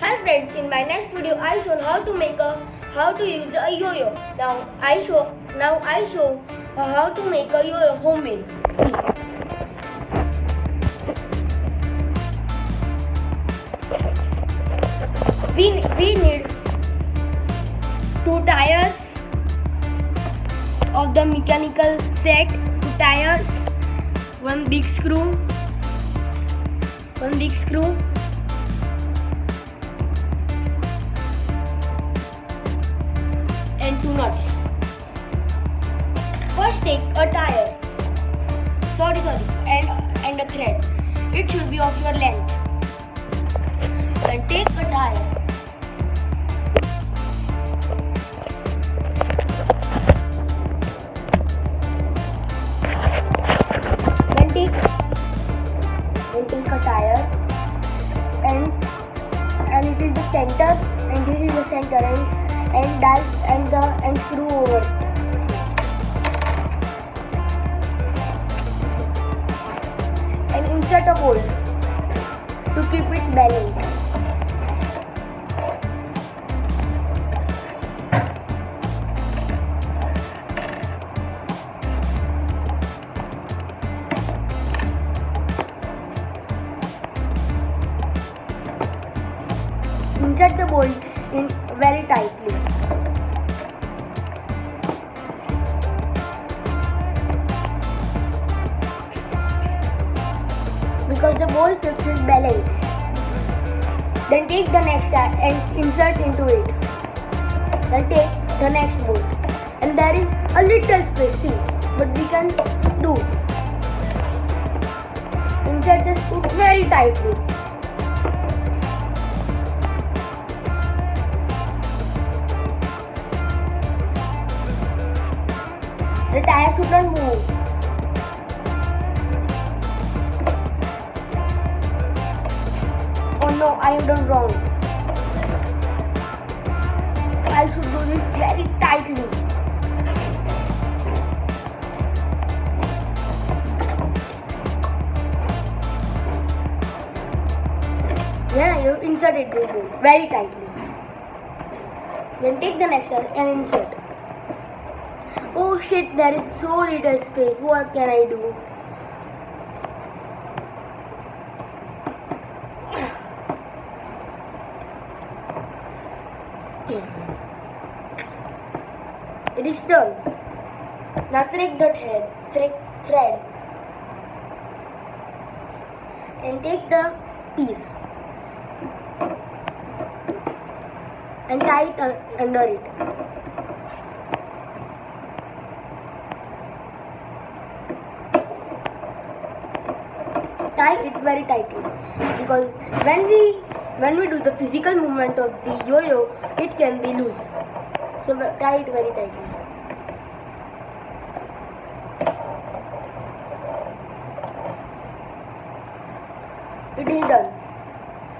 Hi friends, in my next video I show how to make a how to use a yo-yo. Now I show now I show how to make a yo-yo homemade. See. We we need two tires of the mechanical set, two tires, one big screw, one big screw nuts. First take a tire. Sorry, sorry, and and a thread. It should be of your length. Then take a tire. Then take then take a tire and and it is the center and this is the center and and that and the and screw over and insert a hole to keep its balance. Insert the bolt in very tightly. because the bolt keeps its balance. Then take the next and insert into it. Then take the next bolt. And there is a little space, see, but we can do. Insert the screw very tightly. The tire should not move. Oh no, I have done wrong. I should do this very tightly. Yeah, you insert it very tightly. Then take the next one and insert. Oh shit, there is so little space. What can I do? It is done. Now thread the thread, thread, thread, and take the piece and tie it under it. Tie it very tightly because when we when we do the physical movement of the yo-yo, it can be loose. So tie it very tightly. It is done.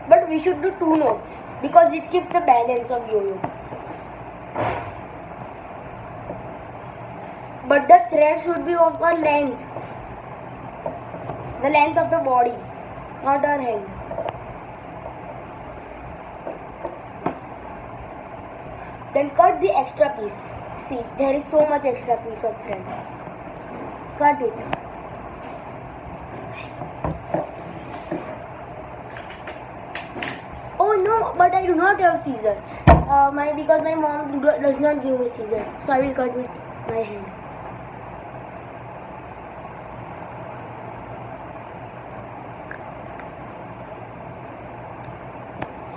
But we should do two knots because it keeps the balance of yo-yo. But the thread should be of a length. The length of the body, not our hand. Then cut the extra piece. See, there is so much extra piece of thread. Cut it. Oh no, but I do not have scissor. Uh, my because my mom do, does not give me scissor, so I will cut with my hand.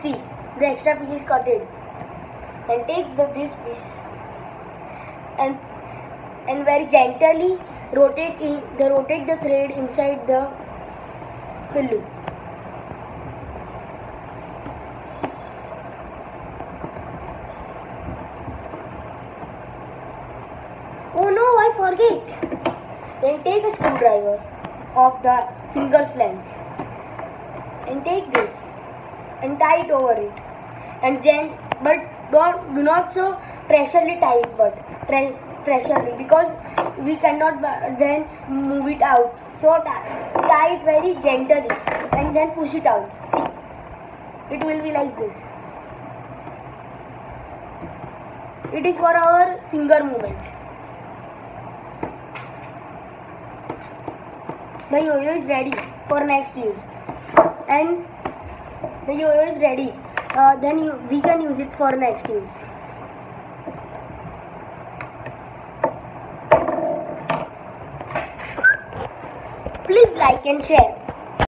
See, the extra piece is cutted and take the, this piece and and very gently rotate in the rotate the thread inside the pillow. Oh no, I forget. Then take a screwdriver of the finger's length and take this and tie it over it. And gent but don't do not so pressurely tie it but pre- pressurely because we cannot then move it out. So tie it very gently and then push it out. See it will be like this. It is for our finger movement. The yo-yo is ready for next use. And the yo-yo is ready uh, then you, we can use it for next use please like and share